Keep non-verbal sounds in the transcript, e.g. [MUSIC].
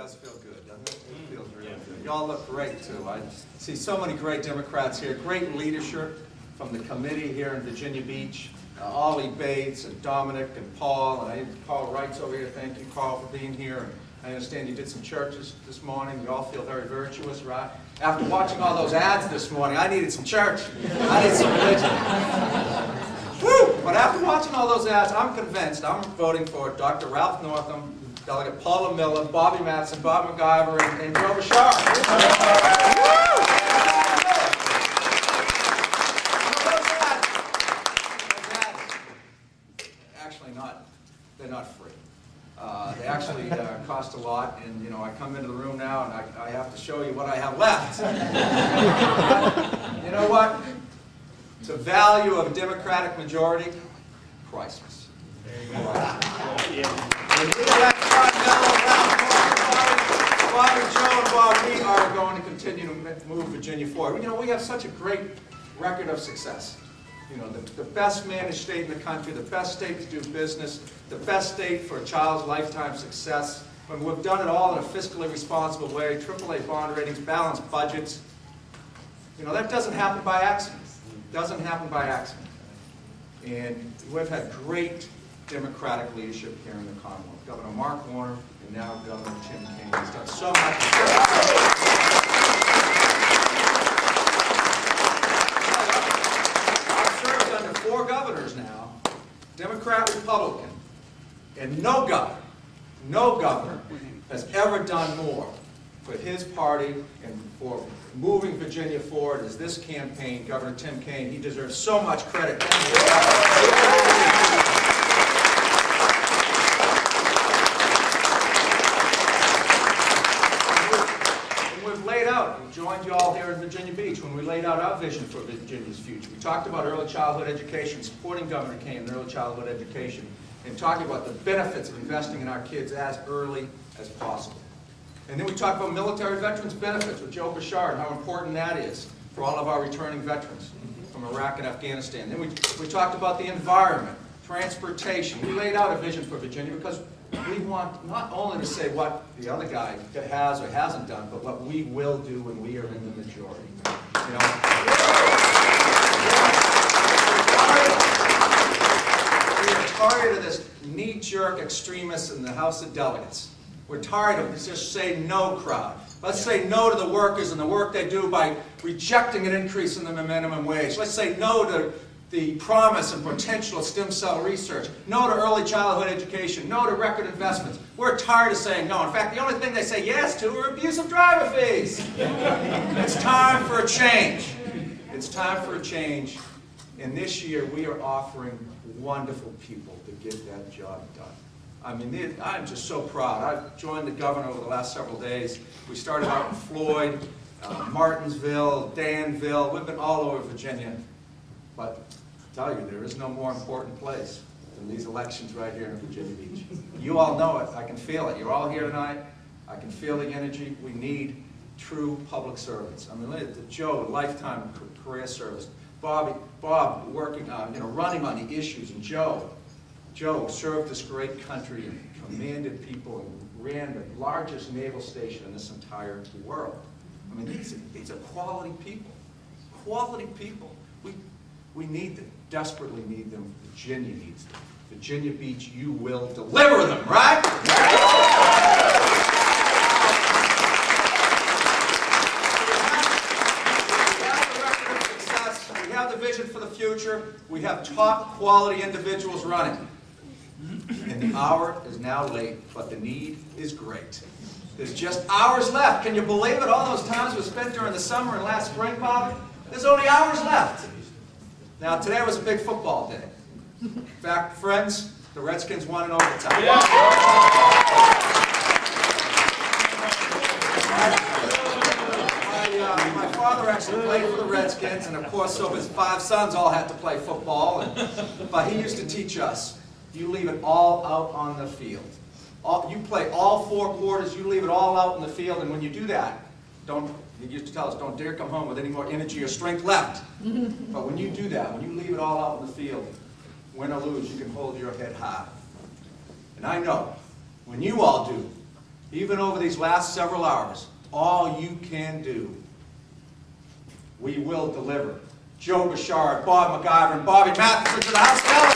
does feel good, doesn't it? It feels really good. Y'all look great, too. I see so many great Democrats here, great leadership from the committee here in Virginia Beach. Uh, Ollie Bates and Dominic and Paul, and I, Carl Wright's over here. Thank you, Carl, for being here. And I understand you did some churches this morning. You all feel very virtuous, right? After watching all those ads this morning, I needed some church. I needed some religion. But after watching all those ads, I'm convinced I'm voting for Dr. Ralph Northam, Delegate Paula Miller, Bobby Mathieson, Bob MacIver, and, and Joe Bouchard. Actually not, they're not free. Uh, They actually uh, cost a lot, and, you know, I come into the room now and I, I have to show you what I have left. [LAUGHS] You know what? The value of a Democratic majority, priceless. Northam, Bobby, Joe, and Bob, we are going to continue to move Virginia forward. You know, we have such a great record of success. You know, the, the best managed state in the country, the best state to do business, the best state for a child's lifetime success. When we've done it all in a fiscally responsible way, AAA bond ratings, balanced budgets. You know, that doesn't happen by accident. Doesn't happen by accident. And we've had great Democratic leadership here in the Commonwealth. Governor Mark Warner and now Governor Tim Kaine has done so much. I've served under four governors now, Democrat, Republican, and no governor, no governor has ever done more for his party and for moving Virginia forward as this campaign, Governor Tim Kaine. He deserves so much credit. And we've laid out, we joined you all here in Virginia Beach when we laid out our vision for Virginia's future. We talked about early childhood education, supporting Governor Kaine in early childhood education, and talking about the benefits of investing in our kids as early as possible. And then we talked about military veterans benefits with Joe and how important that is for all of our returning veterans from Iraq and Afghanistan. Then we, we talked about the environment, transportation. We laid out a vision for Virginia because we want not only to say what the other guy has or hasn't done, but what we will do when we are in the majority. You know? We are tired of this knee-jerk extremists in the House of Delegates. We're tired of this just say no crowd. Let's say no to the workers and the work they do by rejecting an increase in the minimum wage. Let's say no to the promise and potential of stem cell research. No to early childhood education. No to record investments. We're tired of saying no. In fact, the only thing they say yes to are abusive driver fees. it's time for a change. It's time for a change. And this year we are offering wonderful people to get that job done. I mean, I'm just so proud. I've joined the governor over the last several days. We started out in Floyd, uh, Martinsville, Danville. We've been all over Virginia. But I tell you, there is no more important place than these elections right here in Virginia Beach. You all know it. I can feel it. You're all here tonight. I can feel the energy. We need true public servants. I mean, Joe, lifetime career service. Bobby, Bob, working, uh, you know, running on the issues, and Joe, Joe served this great country and commanded people and ran the largest naval station in this entire world. I mean, these are, these are quality people, quality people. We, we need them, desperately need them. Virginia needs them. Virginia Beach, you will deliver them, right? We have the record of success. We have the vision for the future. We have top quality individuals running. And the hour is now late, but the need is great. There's just hours left. Can you believe it? All those times we spent during the summer and last spring, Bob. There's only hours left. Now, today was a big football day. In fact, friends, the Redskins won in overtime. My, uh, my father actually played for the Redskins, and of course, so his five sons all had to play football. And, but he used to teach us, you leave it all out on the field. All, you play all four quarters, you leave it all out in the field, and when you do that, don't, he used to tell us, don't dare come home with any more energy or strength left. [LAUGHS] But when you do that, when you leave it all out in the field, win or lose, you can hold your head high. And I know, when you all do, even over these last several hours, all you can do, we will deliver. Joe Bouchard, Bob MacIver, and Bobby Mathieson to the House.